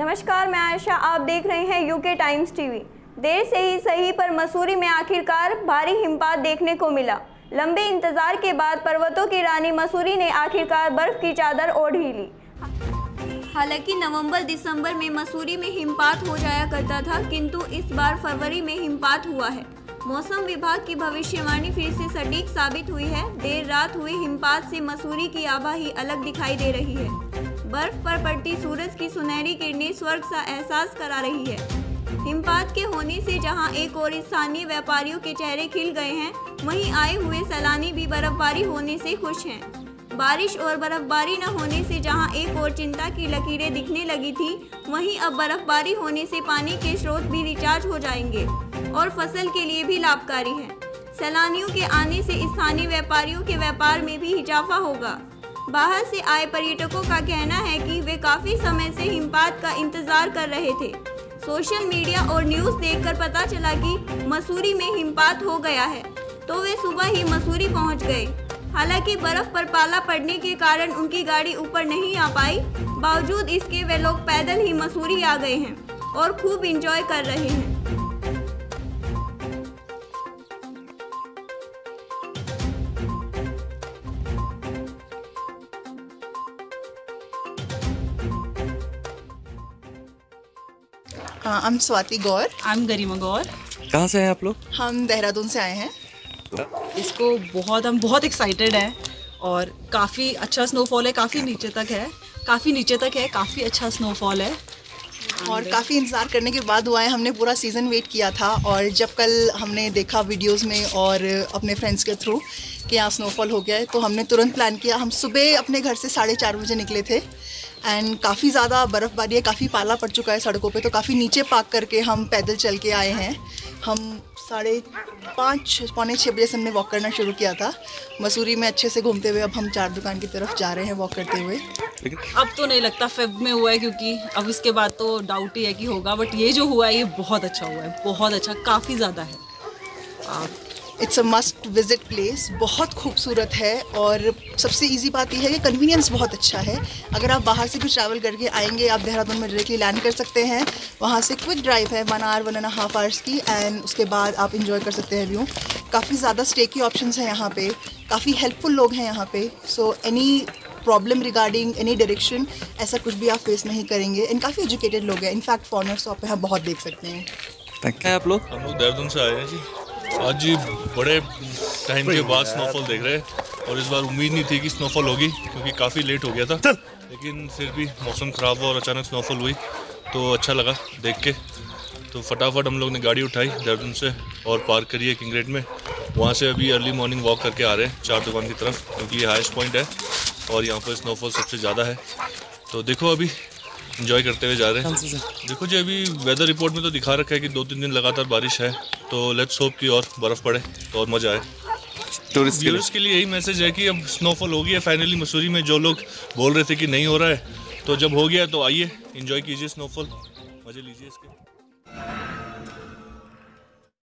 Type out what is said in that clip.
नमस्कार, मैं आयशा। आप देख रहे हैं यूके टाइम्स टीवी देर से ही सही पर मसूरी में आखिरकार भारी हिमपात देखने को मिला। लंबे इंतज़ार के बाद पर्वतों की रानी मसूरी ने आखिरकार बर्फ़ की चादर ओढ़ ही ली। हालाँकि नवंबर, दिसंबर में मसूरी में हिमपात हो जाया करता था, किंतु इस बार फरवरी में हिमपात हुआ है। मौसम विभाग की भविष्यवाणी फिर से सटीक साबित हुई है। देर रात हुए हिमपात से मसूरी की आभा ही अलग दिखाई दे रही है। बर्फ़ पर पड़ती सूरज की सुनहरी किरणें स्वर्ग सा एहसास करा रही है। हिमपात के होने से जहाँ एक और स्थानीय व्यापारियों के चेहरे खिल गए हैं, वहीं आए हुए सैलानी भी बर्फबारी होने से खुश हैं। बारिश और बर्फबारी न होने से जहाँ एक और चिंता की लकीरें दिखने लगी थी, वहीं अब बर्फबारी होने से पानी के स्रोत भी रिचार्ज हो जाएँगे। और फ़सल के लिए भी लाभकारी है। सैलानियों के आने से स्थानीय व्यापारियों के व्यापार में भी इजाफा होगा। बाहर से आए पर्यटकों का कहना है कि वे काफ़ी समय से हिमपात का इंतज़ार कर रहे थे। सोशल मीडिया और न्यूज़ देखकर पता चला कि मसूरी में हिमपात हो गया है तो वे सुबह ही मसूरी पहुँच गए। हालाँकि बर्फ़ पर पाला पड़ने के कारण उनकी गाड़ी ऊपर नहीं आ पाई, बावजूद इसके वे लोग पैदल ही मसूरी आ गए हैं और खूब इंजॉय कर रहे हैं। I am Swati Gaur I am Garima Gaur कहाँ से हैं आप लोग? हम देहरादून से आए हैं। इसको बहुत हम बहुत एक्साइटेड हैं और काफ़ी अच्छा स्नोफॉल है काफ़ी नीचे तक है काफ़ी नीचे तक है काफ़ी अच्छा स्नोफॉल है। और काफ़ी इंतज़ार करने के बाद हुआ है हमने पूरा सीज़न वेट किया था और जब कल हमने देखा वीडियोस में और अपने फ्रेंड्स के थ्रू कि यहाँ स्नोफॉल हो गया है तो हमने तुरंत प्लान किया। हम सुबह अपने घर से साढ़े चार बजे निकले थे। एंड काफ़ी ज़्यादा बर्फ़बारी है काफ़ी पाला पड़ चुका है सड़कों पे तो काफ़ी नीचे पार्क करके हम पैदल चल के आए हैं। हम साढ़े पाँच पौने छः बजे से हमने वॉक करना शुरू किया था। मसूरी में अच्छे से घूमते हुए अब हम चार दुकान की तरफ़ जा रहे हैं वॉक करते हुए। अब तो नहीं लगता फेब में हुआ है क्योंकि अब इसके बाद तो डाउट ही है कि होगा बट ये जो हुआ है ये बहुत अच्छा हुआ है बहुत अच्छा काफ़ी ज़्यादा है। It's a must visit place बहुत खूबसूरत है और सबसे इजी बात यह है कि कन्वीनियंस बहुत अच्छा है। अगर आप बाहर से भी ट्रैवल करके आएँगे आप देहरादून में डायरेक्टली लैंड कर सकते हैं। वहाँ से क्विक ड्राइव है one hour one and half hours की एंड उसके बाद आप इंजॉय कर सकते हैं व्यू काफ़ी ज़्यादा स्टे की ऑप्शन हैं यहाँ पर काफ़ी हेल्पफुल लोग हैं यहाँ पे। So any problem regarding any direction ऐसा कुछ भी आप फेस नहीं करेंगे। एंड काफ़ी एजुकेटेड लोग हैं। इनफैक्ट फॉरनर्स तो आप यहाँ बहुत देख सकते हैं। थैंक यू आप लोग? हम लोग देहरादून से आए हैं जी। आज जी बड़े टाइम के बाद स्नोफॉल देख रहे हैं और इस बार उम्मीद नहीं थी कि स्नोफॉल होगी क्योंकि काफ़ी लेट हो गया था। लेकिन फिर भी मौसम ख़राब हुआ और अचानक स्नोफॉल हुई तो अच्छा लगा देख के। तो फटाफट हम लोग ने गाड़ी उठाई देहरादून से और पार्क करी है किंगरेट में। वहाँ से अभी अर्ली मॉर्निंग वॉक करके आ रहे हैं चार दुकान की तरफ़ क्योंकि ये हाइस्ट पॉइंट है और यहाँ पर स्नोफॉल सबसे ज़्यादा है। तो देखो अभी इंजॉय करते हुए जा रहे हैं। देखो जी अभी वेदर रिपोर्ट में तो दिखा रखा है कि दो तीन दिन लगातार बारिश है तो लेट्स होप कि और बर्फ़ पड़े तो और मज़ा आए। टूरिस्ट के लिए। के लिए यही मैसेज है कि अब स्नोफॉल हो गई है फाइनली मसूरी में जो लोग बोल रहे थे कि नहीं हो रहा है तो जब हो गया तो आइए इन्जॉय कीजिए स्नोफॉल मज़े लीजिए इसके।